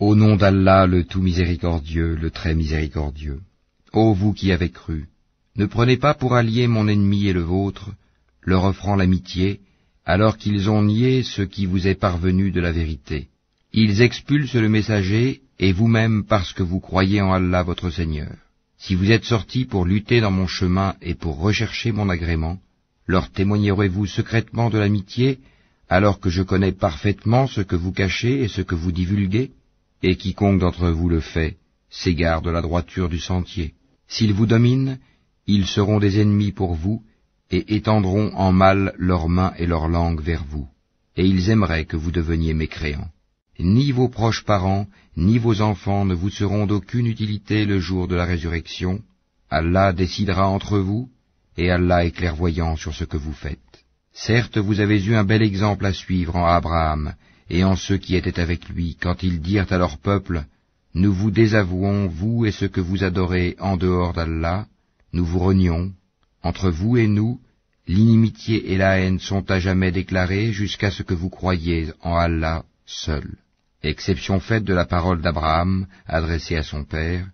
Au nom d'Allah, le tout miséricordieux, le très miséricordieux. Ô vous qui avez cru, ne prenez pas pour allié mon ennemi et le vôtre, leur offrant l'amitié, alors qu'ils ont nié ce qui vous est parvenu de la vérité. Ils expulsent le messager, et vous-même parce que vous croyez en Allah votre Seigneur. Si vous êtes sortis pour lutter dans mon chemin et pour rechercher mon agrément, leur témoignerez-vous secrètement de l'amitié, alors que je connais parfaitement ce que vous cachez et ce que vous divulguez? Et quiconque d'entre vous le fait, s'égare de la droiture du sentier. S'ils vous dominent, ils seront des ennemis pour vous, et étendront en mal leurs mains et leurs langues vers vous, et ils aimeraient que vous deveniez mécréants. Ni vos proches parents, ni vos enfants ne vous seront d'aucune utilité le jour de la résurrection. Allah décidera entre vous, et Allah est clairvoyant sur ce que vous faites. Certes, vous avez eu un bel exemple à suivre en Abraham et en ceux qui étaient avec lui, quand ils dirent à leur peuple, Nous vous désavouons, vous et ce que vous adorez en dehors d'Allah, nous vous renions. Entre vous et nous, l'inimitié et la haine sont à jamais déclarées jusqu'à ce que vous croyiez en Allah seul. Exception faite de la parole d'Abraham adressée à son père,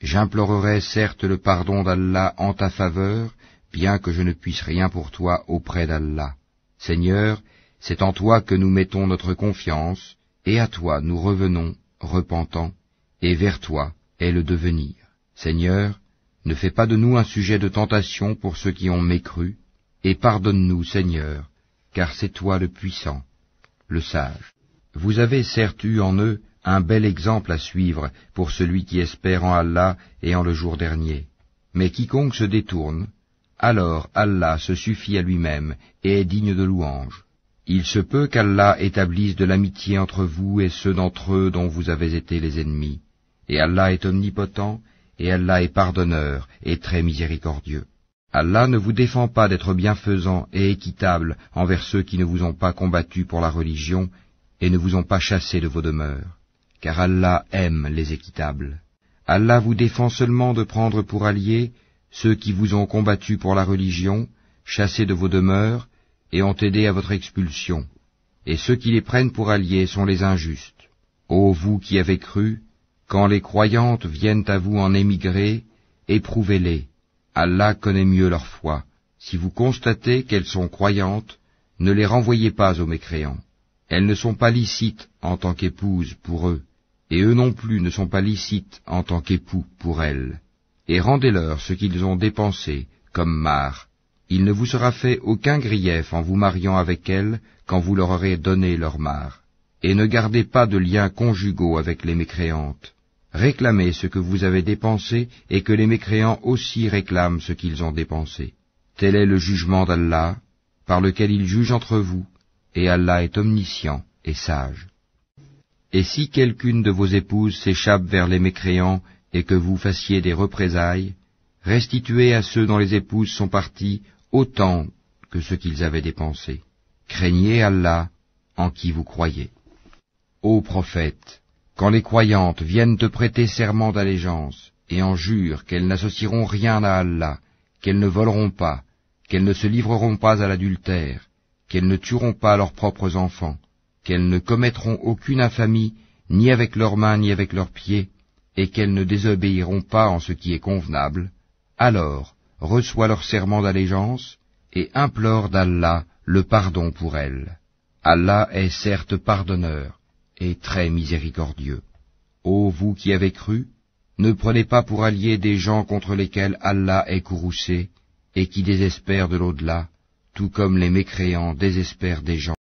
J'implorerai certes le pardon d'Allah en ta faveur, bien que je ne puisse rien pour toi auprès d'Allah. Seigneur, c'est en toi que nous mettons notre confiance, et à toi nous revenons, repentants, et vers toi est le devenir. Seigneur, ne fais pas de nous un sujet de tentation pour ceux qui ont mécru, et pardonne-nous, Seigneur, car c'est toi le puissant, le sage. Vous avez certes eu en eux un bel exemple à suivre pour celui qui espère en Allah et en le jour dernier. Mais quiconque se détourne, alors Allah se suffit à lui-même et est digne de louange. Il se peut qu'Allah établisse de l'amitié entre vous et ceux d'entre eux dont vous avez été les ennemis. Et Allah est omnipotent, et Allah est pardonneur et très miséricordieux. Allah ne vous défend pas d'être bienfaisant et équitable envers ceux qui ne vous ont pas combattu pour la religion et ne vous ont pas chassé de vos demeures, car Allah aime les équitables. Allah vous défend seulement de prendre pour alliés ceux qui vous ont combattu pour la religion, chassés de vos demeures, et ont aidé à votre expulsion, et ceux qui les prennent pour alliés sont les injustes. Ô vous qui avez cru, quand les croyantes viennent à vous en émigrer, éprouvez-les. Allah connaît mieux leur foi. Si vous constatez qu'elles sont croyantes, ne les renvoyez pas aux mécréants. Elles ne sont pas licites en tant qu'épouses pour eux, et eux non plus ne sont pas licites en tant qu'époux pour elles et rendez-leur ce qu'ils ont dépensé, comme marre. Il ne vous sera fait aucun grief en vous mariant avec elles quand vous leur aurez donné leur marre. Et ne gardez pas de liens conjugaux avec les mécréantes. Réclamez ce que vous avez dépensé et que les mécréants aussi réclament ce qu'ils ont dépensé. Tel est le jugement d'Allah, par lequel il juge entre vous, et Allah est omniscient et sage. Et si quelqu'une de vos épouses s'échappe vers les mécréants et que vous fassiez des représailles, restituez à ceux dont les épouses sont parties autant que ce qu'ils avaient dépensé. Craignez Allah en qui vous croyez. Ô prophète, quand les croyantes viennent te prêter serment d'allégeance et en jurent qu'elles n'associeront rien à Allah, qu'elles ne voleront pas, qu'elles ne se livreront pas à l'adultère, qu'elles ne tueront pas leurs propres enfants, qu'elles ne commettront aucune infamie ni avec leurs mains ni avec leurs pieds, et qu'elles ne désobéiront pas en ce qui est convenable, alors reçois leur serment d'allégeance et implore d'Allah le pardon pour elles. Allah est certes pardonneur et très miséricordieux. Ô vous qui avez cru, ne prenez pas pour alliés des gens contre lesquels Allah est courroucé et qui désespèrent de l'au-delà, tout comme les mécréants désespèrent des gens